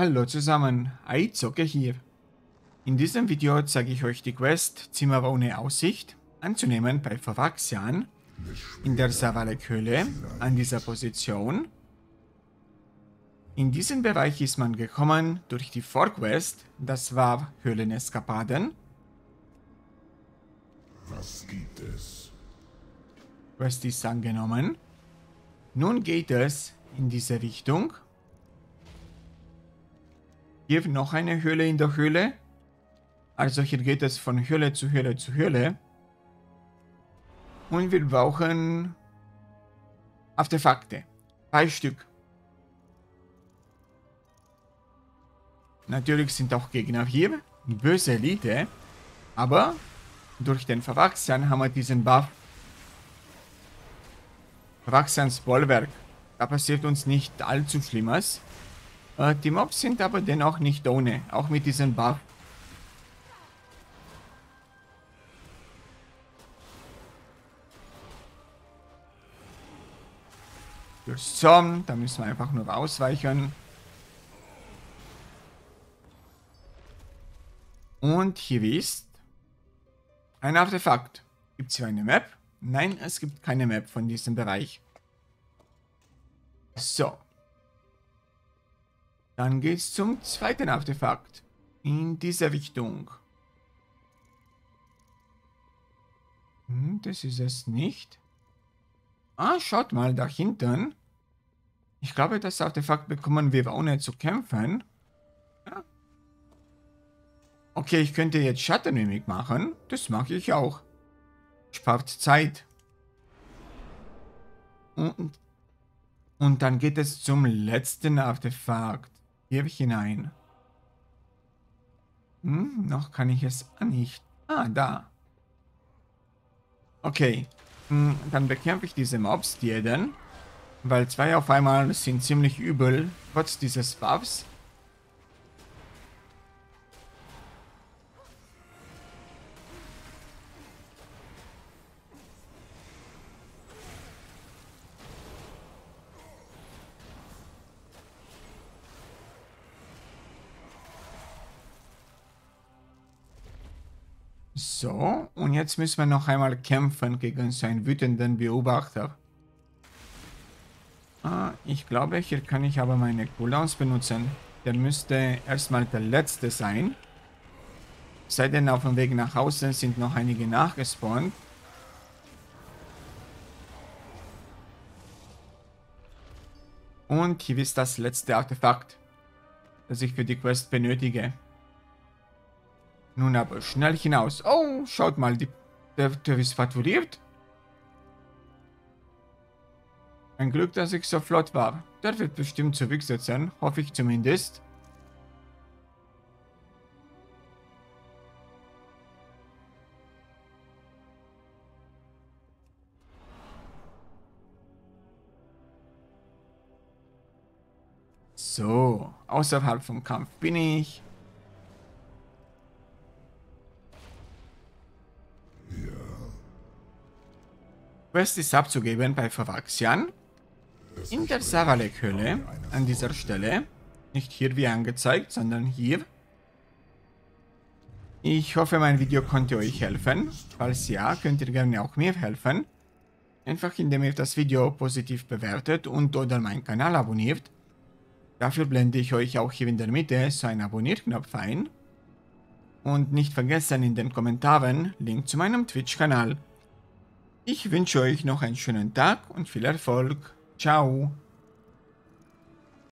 Hallo zusammen, Aizocke hier. In diesem Video zeige ich euch die Quest Zimmer ohne Aussicht anzunehmen bei Phyrexian in der Savalek-Höhle an dieser Position. In diesen Bereich ist man gekommen durch die Vorquest, das war Höhleneskapaden. Was gibt es? Quest ist angenommen. Nun geht es in diese Richtung. Hier noch eine Höhle in der Höhle. Also hier geht es von Höhle zu Höhle zu Höhle. Und wir brauchen Artefakte. Drei Stück. Natürlich sind auch Gegner hier. Böse Elite. Aber durch den Verwachsen haben wir diesen Buff. Verwachsens Bollwerk. Da passiert uns nicht allzu Schlimmes. Äh, die Mobs sind aber dennoch nicht ohne. Auch mit diesem Buff. Zorn, da müssen wir einfach nur ausweichen. Und hier ist ein Artefakt. Gibt es hier eine Map? Nein, es gibt keine Map von diesem Bereich. So. Dann geht's zum zweiten Artefakt. In diese Richtung. Hm, das ist es nicht. Ah, schaut mal da hinten. Ich glaube, das Artefakt bekommen wir ohne zu kämpfen. Ja. Okay, ich könnte jetzt Schattenmimik machen. Das mache ich auch. Spart Zeit. Und, und dann geht es zum letzten Artefakt. Hier hinein. Hm, noch kann ich es nicht. Ah, da. Okay. Hm, dann bekämpfe ich diese Mobs, die denn. Weil zwei auf einmal sind ziemlich übel, trotz dieses Buffs. So, und jetzt müssen wir noch einmal kämpfen gegen so einen wütenden Beobachter. Ah, ich glaube, hier kann ich aber meine Cooldowns benutzen. Der müsste erstmal der letzte sein. Sei denn auf dem Weg nach Hause sind noch einige nachgespawnt. Und hier ist das letzte Artefakt, das ich für die Quest benötige. Nun aber schnell hinaus. Oh, schaut mal, die, der, der ist patrouilliert. Ein Glück, dass ich so flott war. Der wird bestimmt zurücksetzen, hoffe ich zumindest. So, außerhalb vom Kampf bin ich. Quest ist abzugeben bei Verwaxian. In der Savalek-Höhle, an dieser Stelle. Nicht hier wie angezeigt, sondern hier. Ich hoffe, mein Video konnte euch helfen. Falls ja, könnt ihr gerne auch mir helfen. Einfach indem ihr das Video positiv bewertet und oder meinen Kanal abonniert. Dafür blende ich euch auch hier in der Mitte so einen Abonnierknopf ein. Und nicht vergessen in den Kommentaren Link zu meinem Twitch-Kanal. Ich wünsche euch noch einen schönen Tag und viel Erfolg. Ciao.